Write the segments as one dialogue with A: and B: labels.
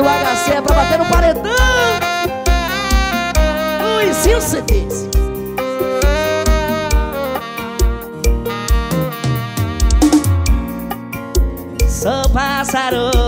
A: do HC é pra bater no paredão. Você disse Sou pássaro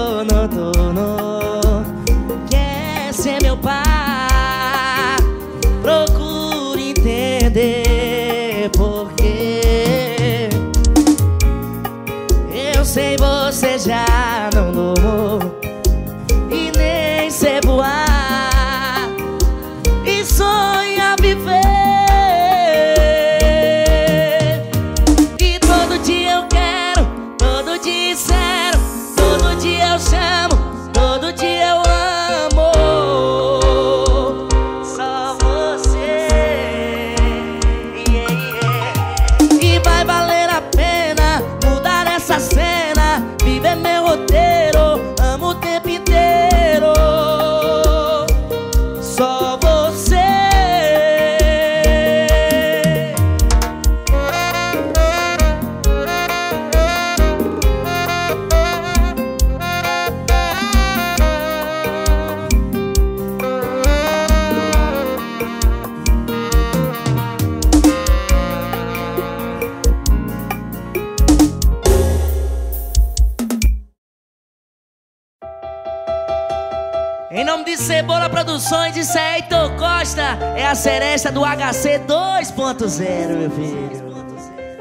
A: seresta do HC 2.0, meu filho.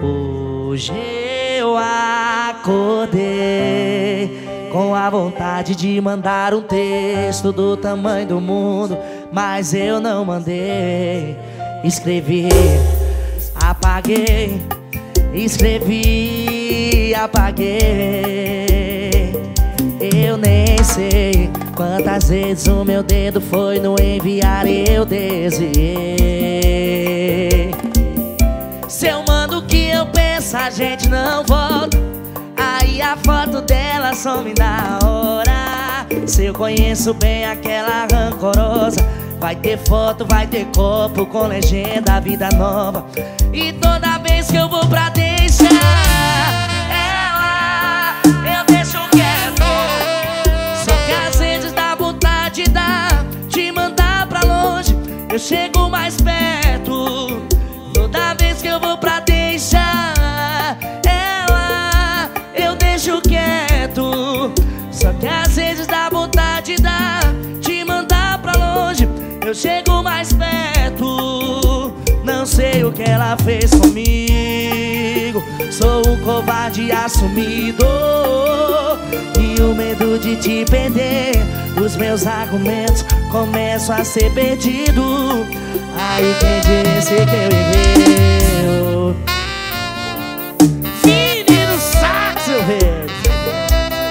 A: Hoje eu acordei com a vontade de mandar um texto do tamanho do mundo, mas eu não mandei. Escrevi, apaguei, escrevi, apaguei. Eu nem sei Quantas vezes o meu dedo foi no enviar e eu desviei? Se eu mando o que eu penso, a gente não volta. Aí a foto dela some na hora. Se eu conheço bem aquela rancorosa Vai ter foto, vai ter copo com legenda Vida nova. E toda vez que eu vou pra deixar eu chego mais perto Toda vez que eu vou pra deixar ela. Eu deixo quieto Só que às vezes dá vontade De mandar pra longe. Eu chego mais perto Não sei o que ela fez comigo. Sou um covarde assumido E o medo de te perder Os meus argumentos começo a ser perdido. Aí quem disse que eu viveu. Menino saxo verde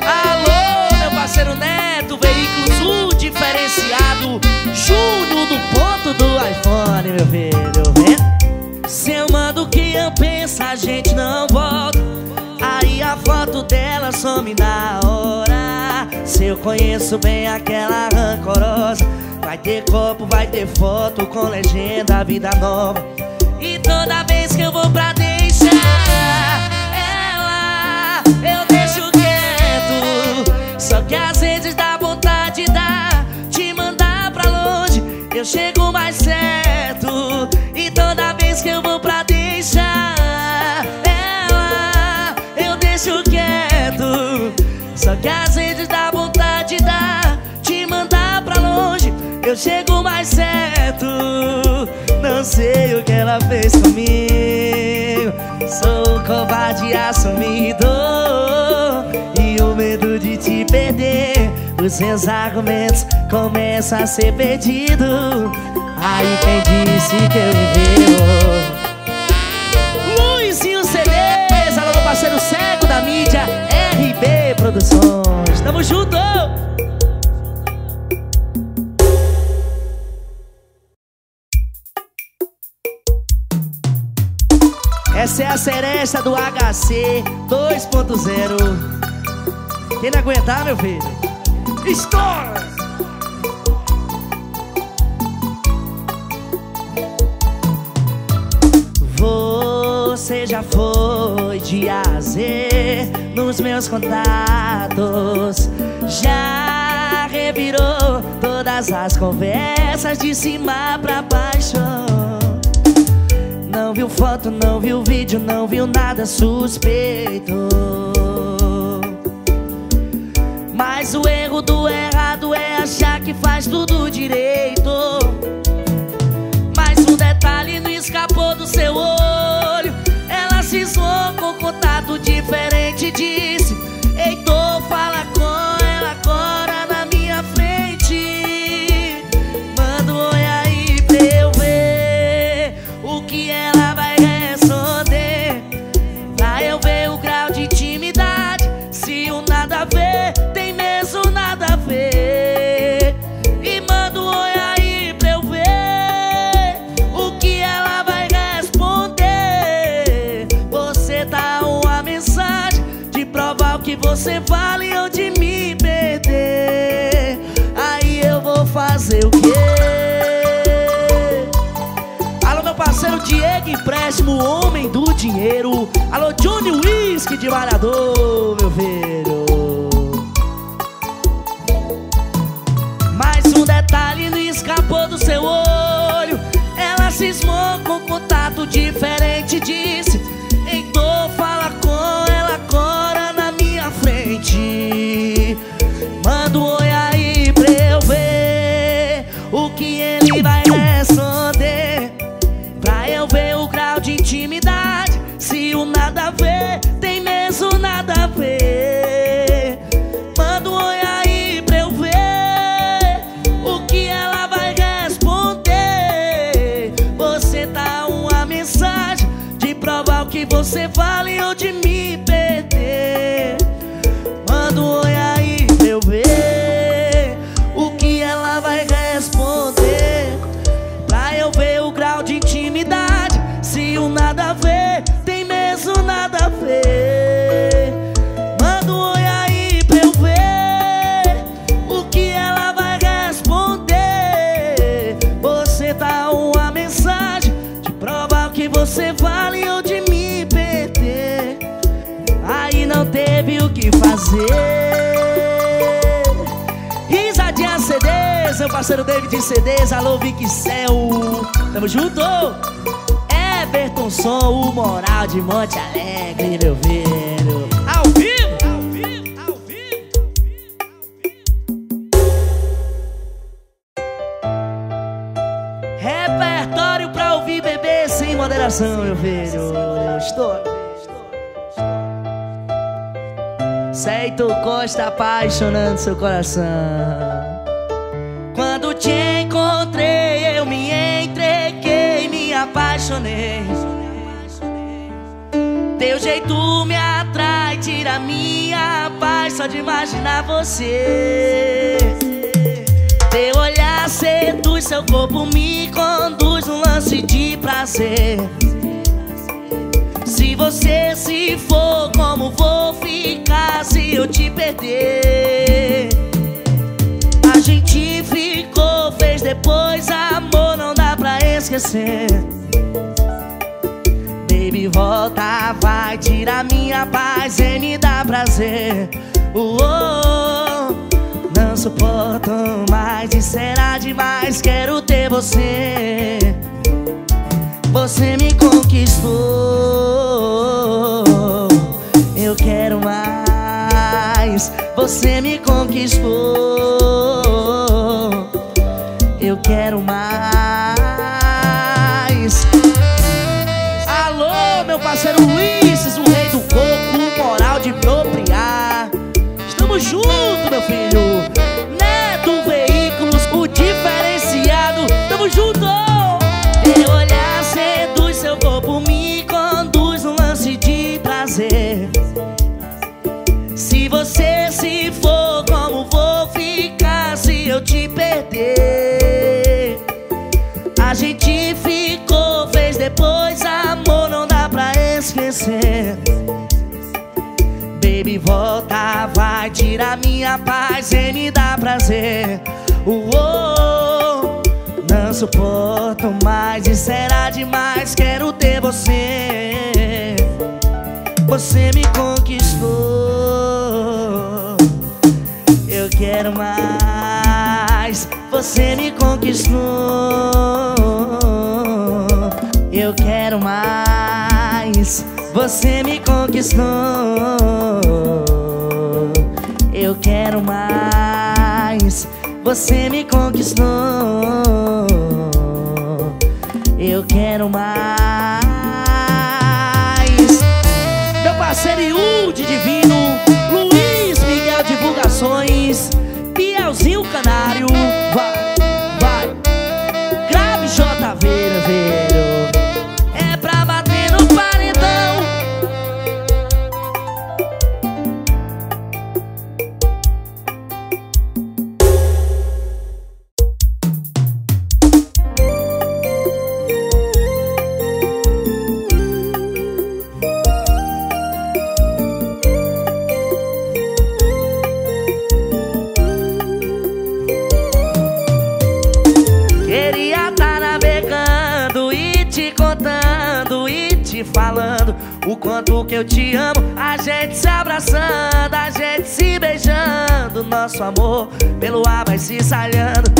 A: Alô, meu parceiro Neto Veículos U diferenciado. Júnior do ponto do iPhone, meu filho. Se eu mando o que eu penso, a gente não volta. Aí a foto dela some na Eu conheço bem aquela rancorosa. Vai ter copo, vai ter foto com legenda Vida nova. E toda vez que eu vou pra deixar Ela, eu deixo quieto. Só que às vezes dá vontade de dar Te mandar pra longe. Eu chego mais certo. E toda vez que eu vou pra deixar Ela, eu deixo quieto. Só que às vezes dá Eu chego mais certo Não sei o que ela fez comigo Sou covarde assumido E o medo de te perder. Os seus argumentos começam a ser perdido Aí quem disse que eu viveu Luizinho CDs, alô parceiro cego da mídia RB Produções, tamo junto! Essa é a seresta do HC 2.0 Quem não aguentar, meu filho? Estoura! Você já foi de A a Z nos meus contatos Já revirou todas as conversas de cima pra baixo Não viu foto, não viu vídeo, não viu nada suspeito. Mas o erro do errado é achar que faz tudo direito. Mas um detalhe não escapou do seu olho. Ela cismou com contato diferente Disse, Heitor, fala com ela agora o quê? Alô, meu parceiro Diego Empréstimo, homem do dinheiro. Alô, Johnny Whisky de Malhador, meu filho. Mais um detalhe não escapou do seu olho. Ela cismou com contato diferente. Disse: parceiro David CDs, alô Vic Céu. Tamo junto! Everton Som, o moral de Monte Alegre, meu filho. Ao vivo! Ao vivo! Ao vivo! Repertório pra ouvir bebê sem moderação, meu filho. Estou. Seito Costa apaixonando seu coração. Apaixonei. Teu jeito me atrai, tira minha paz só de imaginar você. Teu olhar seduz, seu corpo me conduz num lance de prazer. Se você se for, como vou ficar se eu te perder? Depois, amor, não dá pra esquecer. Baby, volta, vai tirar minha paz e me dá prazer. Uou, Não suporto mais e será demais, quero ter você. Você me conquistou. Eu quero mais. Você me conquistou Eu quero mais. Alô, meu parceiro Ulisses, o rei do coco, moral de propriar. Estamos juntos, vai tirar minha paz e me dá prazer. Uou, Não suporto mais e será demais, quero ter você. Você me conquistou. Eu quero mais. Você me conquistou. Eu quero mais. Você me conquistou Eu quero mais. Você me conquistou. Eu quero mais. Meu parceiro Yudi Divino Luiz te falando o quanto que eu te amo. A gente se abraçando, a gente se beijando. Nosso amor pelo ar vai se salhando.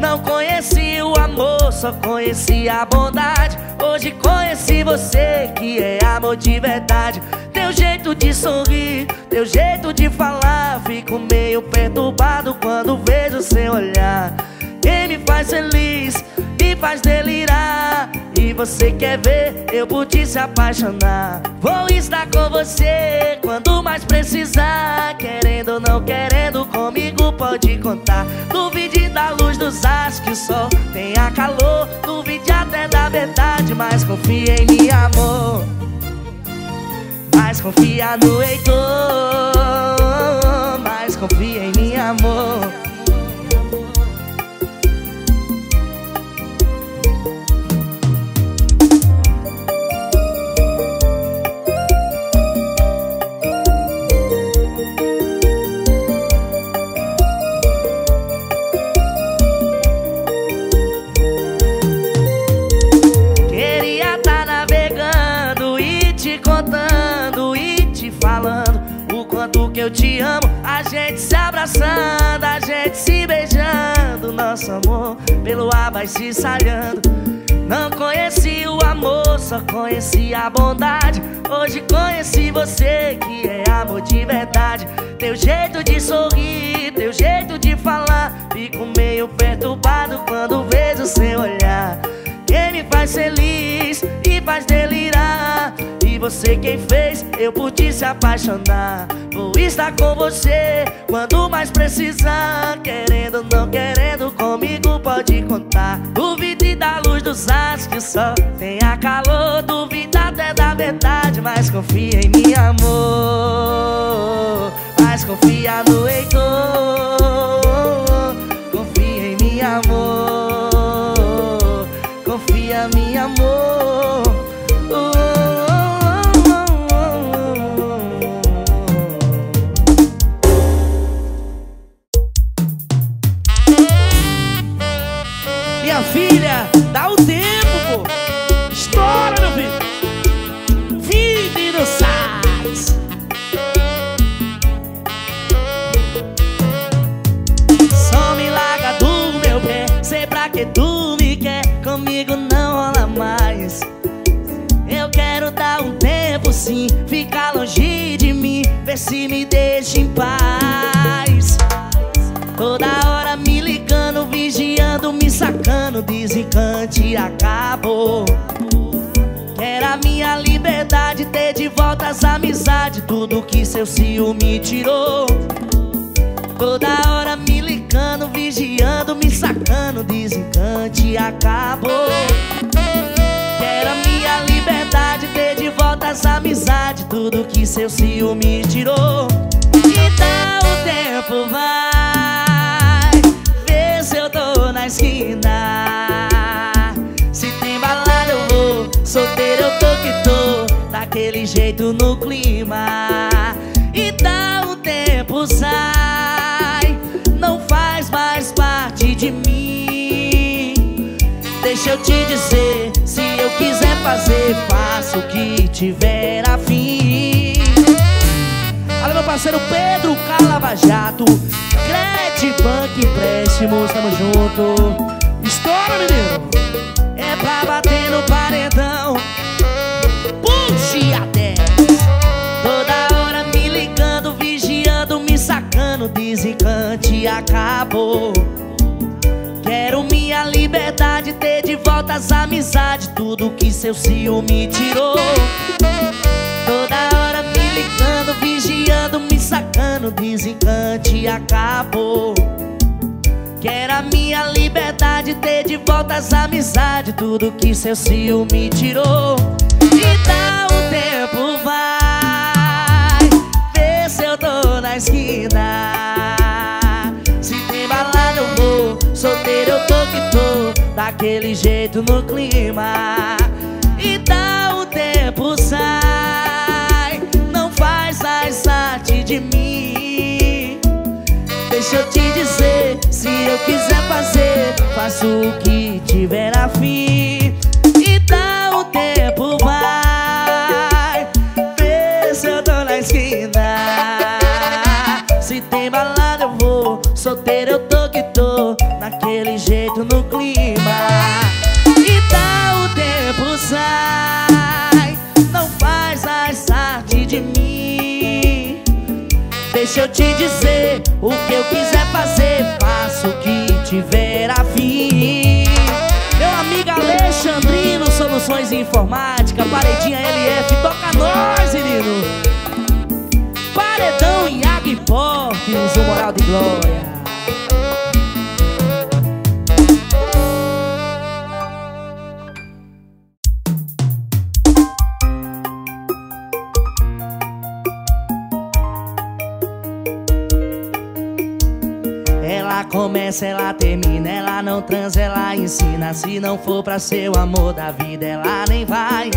A: Não conheci o amor, só conheci a bondade. Hoje conheci você, que é amor de verdade. Teu jeito de sorrir, teu jeito de falar. Fico meio perturbado quando vejo seu olhar. Quem me faz feliz, me faz delirar E você quer ver eu por ti se apaixonar. Vou estar com você quando mais precisar. Querendo ou não querendo, comigo pode contar. Duvide da luz dos astros que o sol tenha calor. Duvide até da verdade, mas confia em mim, amor. Mas confia no Heitor. Mas confia em mim, amor vai se salhando. Não conheci o amor, só conheci a bondade. Hoje conheci você, que é amor de verdade. Teu jeito de sorrir, teu jeito de falar. Fico meio perturbado quando vejo seu olhar. Quem me faz feliz e faz delirar você quem fez eu por ti se apaixonar. Vou estar com você quando mais precisar. Querendo não querendo comigo pode contar. Duvide da luz dos astros que sol tenha calor. Duvida até da verdade, mas confia em mim amor. Mas confia no Heitor. Confia em mim amor. Confia, meu amor. Desencante acabou. Quero a minha liberdade, ter de volta as amizades, tudo que seu ciúme tirou. Toda hora me ligando, vigiando, me sacando, desencante acabou. Quero a minha liberdade, ter de volta as amizades, tudo que seu ciúme tirou. Então o tempo vai, no clima. Então o tempo sai, não faz mais parte de mim. Deixa eu te dizer, se eu quiser fazer, faço o que tiver a fim. Alô, meu parceiro Pedro Calava Jato, Cred Bank Empréstimos, tamo junto. Estoura, menino! É pra bater no paredão. Sacando, desencante acabou. Quero minha liberdade, ter de volta as amizades, tudo que seu ciúme tirou. Toda hora me ligando, vigiando, me sacando, desencante acabou. Quero a minha liberdade, ter de volta as amizades, tudo que seu ciúme tirou. Esquina. Se tem balada eu vou, solteiro eu tô que tô, daquele jeito no clima. Então o tempo sai, não faz mais parte de mim. Deixa eu te dizer, se eu quiser fazer, faço o que tiver a Deixa eu te dizer, o que eu quiser fazer, faço o que tiver a fim. Meu amigo Alexandrino, Soluções Informática, Paredinha LF, toca nós, menino. Paredão em e Portes, o Moral de Glória. Começa, ela termina, ela não transa, ela ensina. Se não for pra ser o amor da vida, ela nem vai.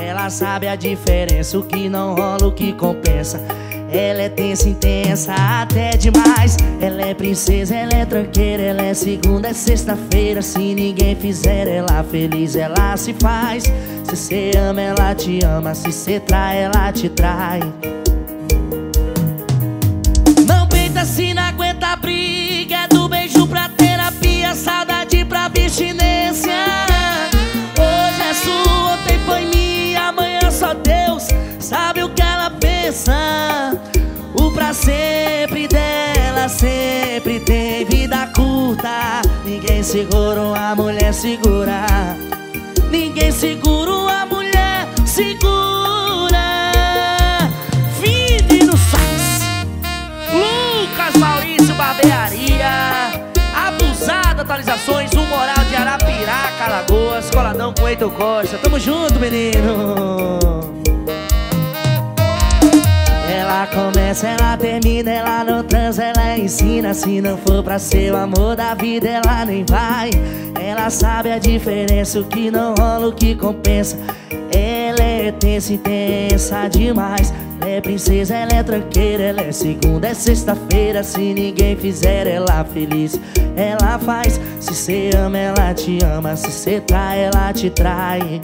A: Ela sabe a diferença, o que não rola, o que compensa. Ela é tensa, intensa, até demais. Ela é princesa, ela é tranqueira, ela é segunda, é sexta-feira. Se ninguém fizer ela feliz, ela se faz. Se cê ama, ela te ama. Se cê trai, ela te trai. Sempre dela sempre tem vida curta. Ninguém segura uma mulher segura. Ninguém segura uma mulher segura. Vini no sax Lucas Maurício Barbearia. Abusado Atualizações O Moral de Arapiraca, Alagoas Coladão com Heitor Costa. Tamo junto, menino Ela começa, ela termina Ela não transa, ela ensina. Se não for pra ser o amor da vida Ela nem vai. Ela sabe a diferença O que não rola, o que compensa. Ela é tensa, intensa demais. É princesa, ela é tranqueira, ela é segunda, é sexta-feira. Se ninguém fizer ela feliz, ela faz. Se cê ama, ela te ama, se cê trai, ela te trai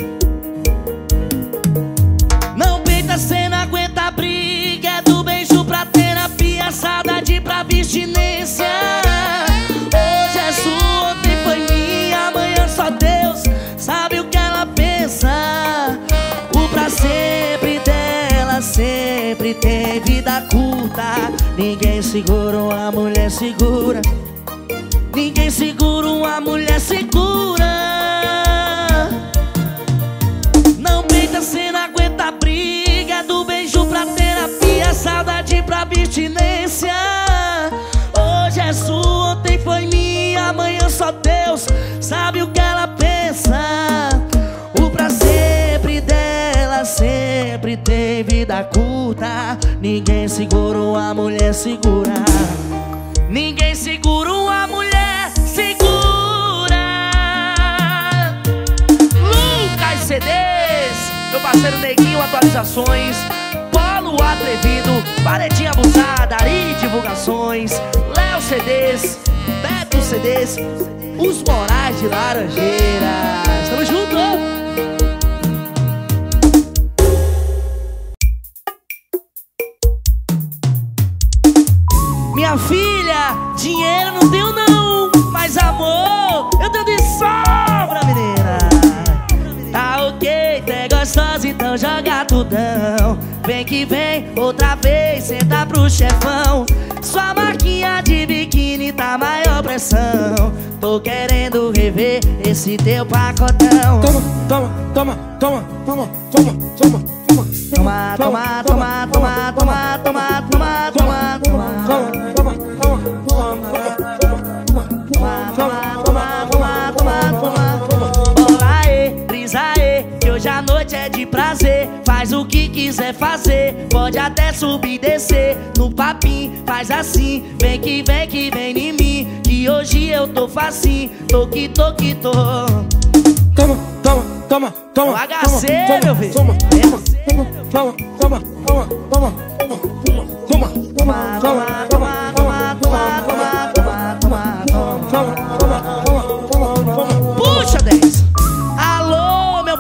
A: Ninguém segura uma mulher segura. Ninguém segura uma mulher segura. Não peita, cê não aguenta briga Do beijo pra terapia, saudade pra abstinência. Hoje é sua, ontem foi minha, amanhã só Deus Sabe o que ela pensa. O pra sempre dela sempre tem vida curta Ninguém segura uma mulher segura. Ninguém segura uma mulher segura. Lucas CDs Meu parceiro Neguinho Atualizações. Polo Atrevido Paredinha Abusada Ari Divulgações. Léo CDs Beto CDs Os Morais de Laranjeiras. Tamo junto! Minha filha, dinheiro não tenho não Mas amor, eu tenho de sobra, menina Tá ok, tu é gostosa, então joga tudão Vem que vem, outra vez, senta pro chefão Sua marquinha de biquíni tá maior pressão Tô querendo rever esse teu pacotão
B: Toma, toma, toma, toma, toma, toma, toma, toma.
A: Toma, toma, toma, toma, toma, toma, toma, toma, toma, toma noite é de prazer Faz o que quiser fazer, pode até subir e descer No papinho, faz assim, vem que vem que vem em mim Que hoje eu tô facinho, tô que tô que tô
B: Toma, toma, toma, toma.
A: HC,
B: toma,
A: meu filho.
B: Toma, toma, toma, toma, toma, toma, toma, toma,
A: Toma, toma, toma, toma, toma, toma, toma,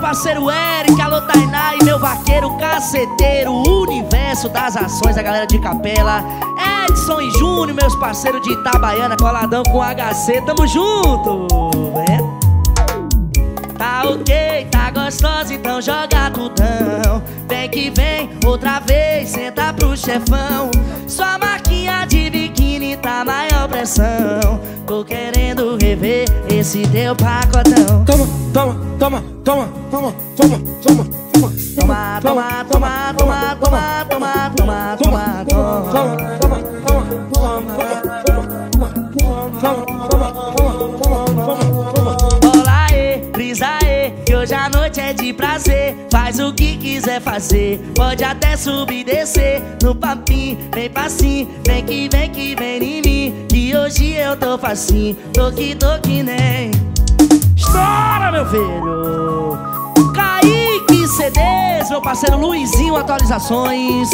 A: parceiro Eric, alô Tainá e meu vaqueiro caceteiro Universo das ações, a galera de capela. Edson e Júnior, meus parceiros de Itabaiana Coladão com HC, tamo junto é. Tá ok, tá gostosa, então joga tudão. Vem que vem, outra vez, senta pro chefão. Sua marquinha de biquíni tá maior pressão. Tô querendo esse teu pacotão
B: Toma, toma, toma, toma, toma, toma, toma, toma.
A: Toma, toma, toma, toma, toma, toma, toma, toma, toma noite é de prazer. Faz o que quiser fazer, pode até subir e descer. No papinho, vem passinho, vem que vem que vem em mim. Que hoje eu tô facinho, tô que tô que nem. Estoura, meu filho! Kaique CDs, meu parceiro Luizinho Atualizações.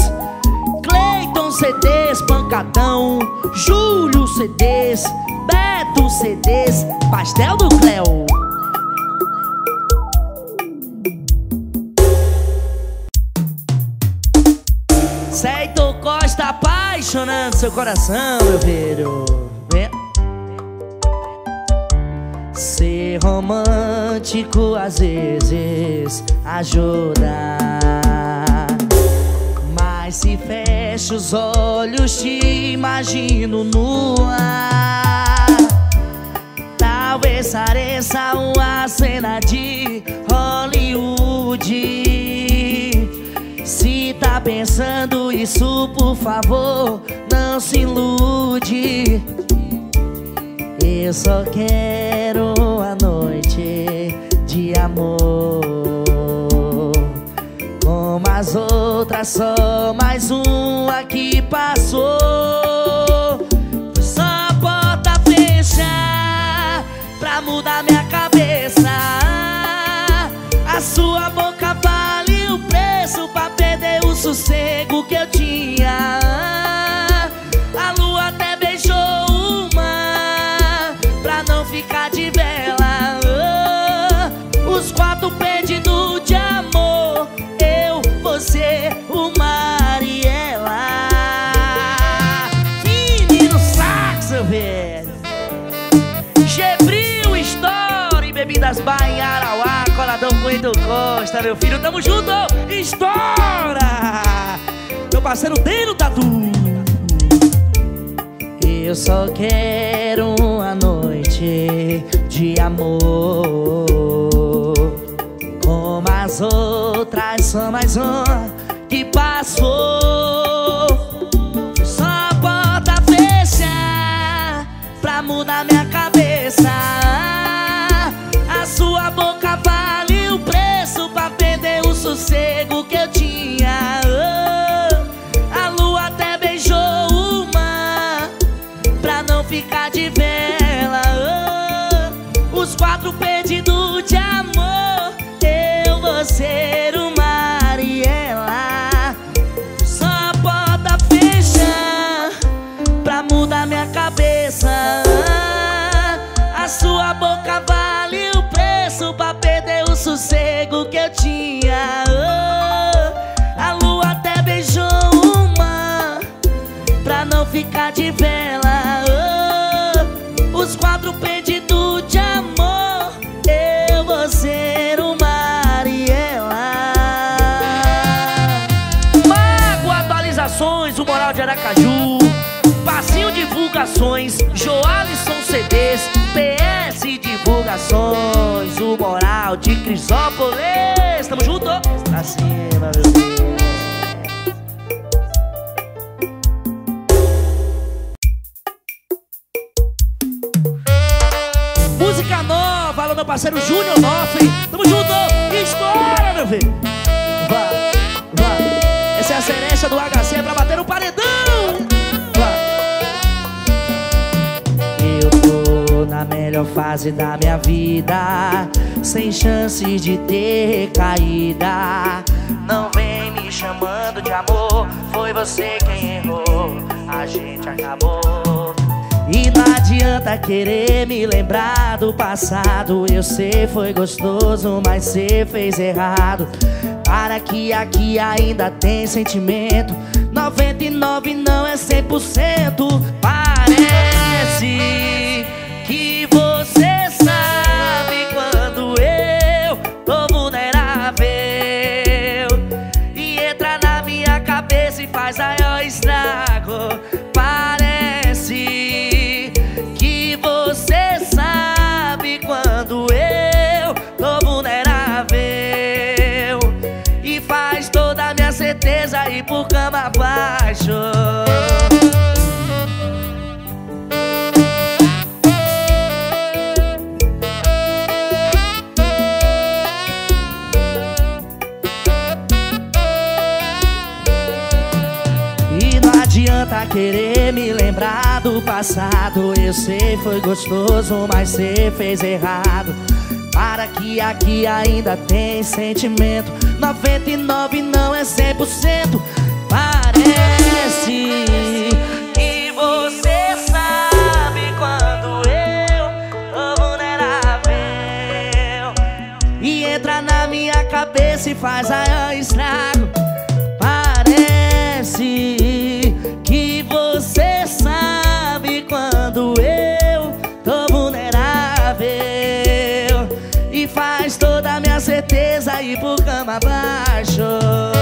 A: Cleiton CDs, Pancadão. Júlio CDs, Beto CDs Pastel do Cleo apaixonando seu coração, meu filho. Vem. Ser romântico às vezes ajuda. Mas se fecho os olhos te imagino no ar Talvez pareça uma cena de Hollywood Se tá pensando isso, por favor, não se ilude. Eu só quero a noite de amor. Como as outras, só mais uma que passou. Só porta fechar Pra mudar minha cabeça. A sua boca vale o preço sossego que eu tinha. A lua até beijou o mar Pra não ficar de vela. Oh, Os quatro pedindo de amor Eu, você, o mar e ela. Menino saxo, velho. Gebril, Story, Bebidas Bahia com Edu Costa, meu filho, tamo junto! Estoura! Meu parceiro Deno Tatu. Eu só quero uma noite de amor. Como as outras são mais uma que passou. Só porta fecha pra mudar minha cabeça. A sua boca pra perder Não ficar de vela. Oh, os quatro pedidos de amor Eu vou ser o Mariela. Mago Atualizações, o Moral de Aracaju. Passinho Divulgações, Joalisson CDs PS Divulgações, o Moral de Crisópolis. Tamo junto? Pra cima, meu Deus parceiro Júnior Nofre. Tamo junto! Estoura, meu filho! Vai, vai. Essa é a cereja do HC pra bater no paredão! Vai. Eu tô na melhor fase da minha vida, sem chance de ter caída. Não vem me chamando de amor, foi você quem errou. A gente acabou. E não adianta querer me lembrar do passado. Eu sei foi gostoso, mas cê fez errado. Para que aqui ainda tem sentimento. 99 não é 100% Parece que você sabe quando eu tô vulnerável E entra na minha cabeça e faz maior estrago me lembrar do passado. Eu sei foi gostoso, mas cê fez errado. Para que aqui ainda tem sentimento. 99 não é 100% Parece que você sabe quando eu tô vulnerável. E entra na minha cabeça e faz a estrago por cama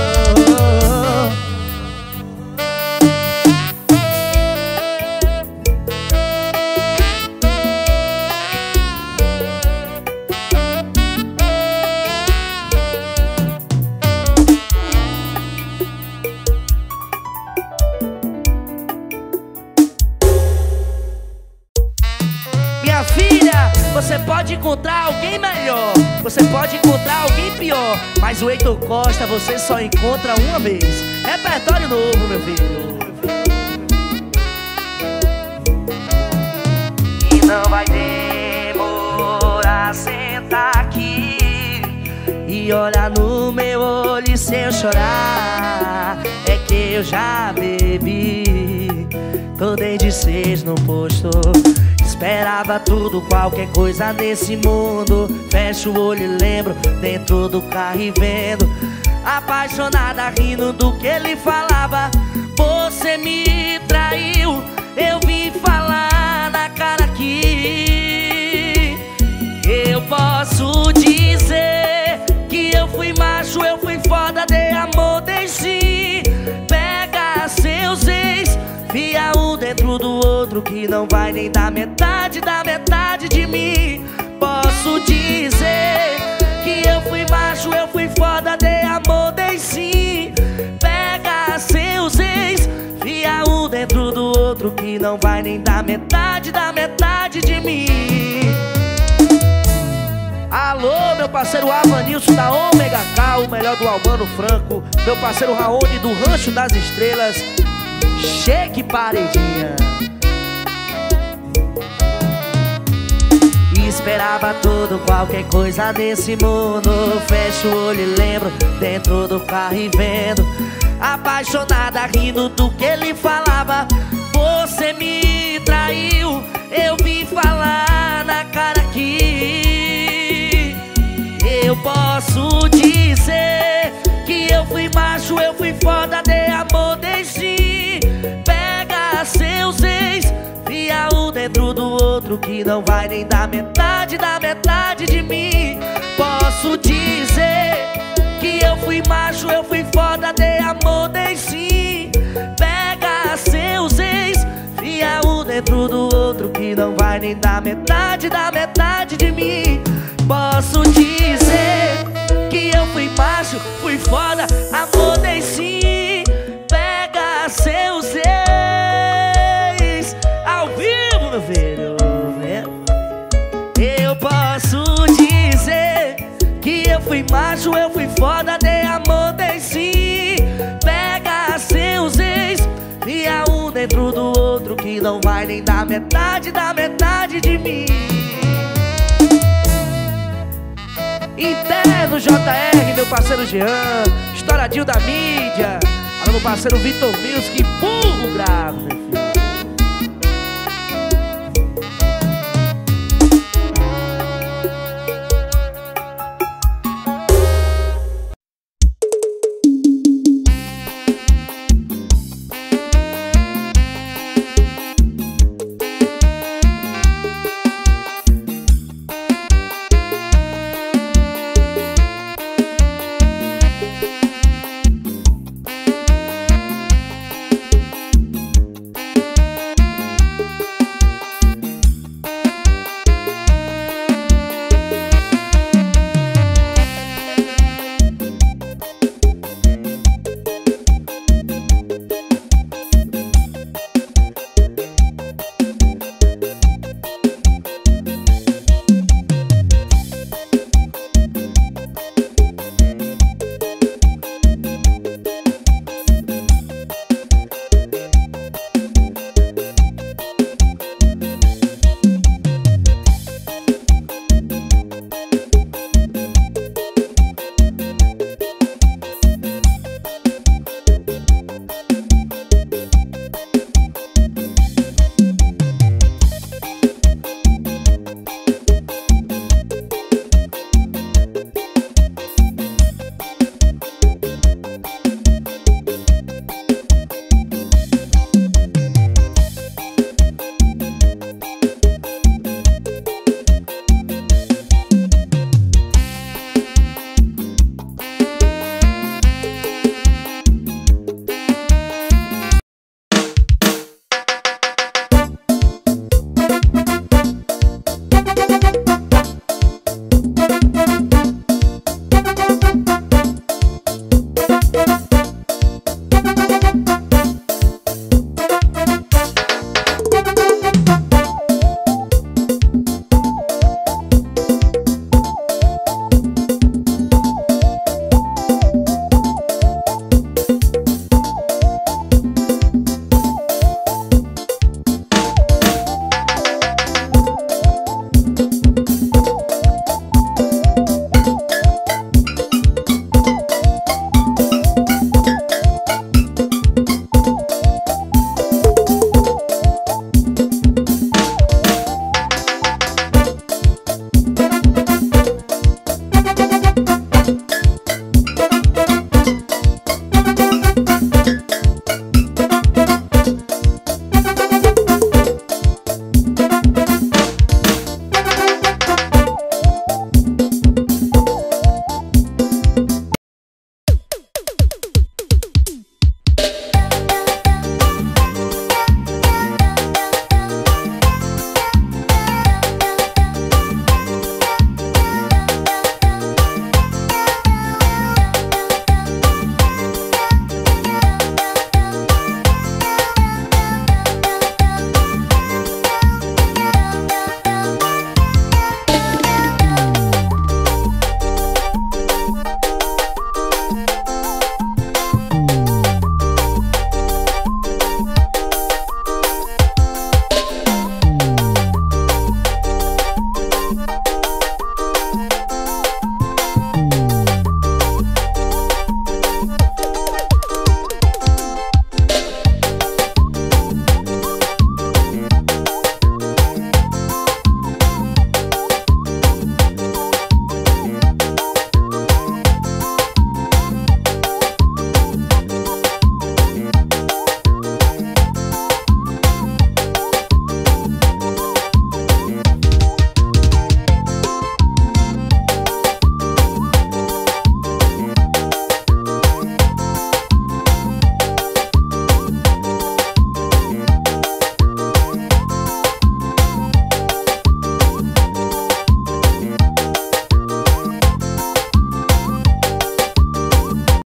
A: você pode encontrar alguém pior, mas o Heitor Costa você só encontra uma vez. Repertório novo, meu filho. E não vai demorar, sentar aqui e olhar no meu olho se eu chorar. É que eu já bebi, tô desde seis no posto Esperava tudo, qualquer coisa nesse mundo. Fecho o olho e lembro, dentro do carro e vendo. Apaixonada, rindo do que ele falava. Você me traiu, eu vim falar na cara aqui. Eu posso dizer que eu fui macho, eu fui foda, dei amor, dei sim outro Que não vai nem dar metade da metade de mim. Posso dizer que eu fui macho, eu fui foda, dei amor, dei sim. Pega seus ex, via um dentro do outro Que não vai nem dar metade da metade de mim. Alô, meu parceiro Avanilson da Ômega K, o melhor do Albano Franco. Meu parceiro Raoni do Rancho das Estrelas. Cheque paredinha Esperava tudo, qualquer coisa nesse mundo. Fecho o olho e lembro, dentro do carro e vendo. Apaixonada, rindo do que ele falava. Você me traiu, eu vim falar na cara aqui Eu posso dizer que eu fui macho, eu fui foda, dei amor, dei dentro do outro Que não vai nem dar metade da metade de mim. Posso dizer que eu fui macho, eu fui foda, dei amor, dei sim. Pega seus ex, via um dentro do outro Que não vai nem dar metade da metade de mim. Posso dizer que eu fui macho, fui foda, amor, dei sim. Pega seus ex fui macho, eu fui foda, dei amor, dei sim. Pega seus ex, via um dentro do outro Que não vai nem dar metade da metade de mim. Interno JR, meu parceiro Jean Estouradinho da mídia. Alô, meu parceiro Vitor Mills, que burro bravo, meu filho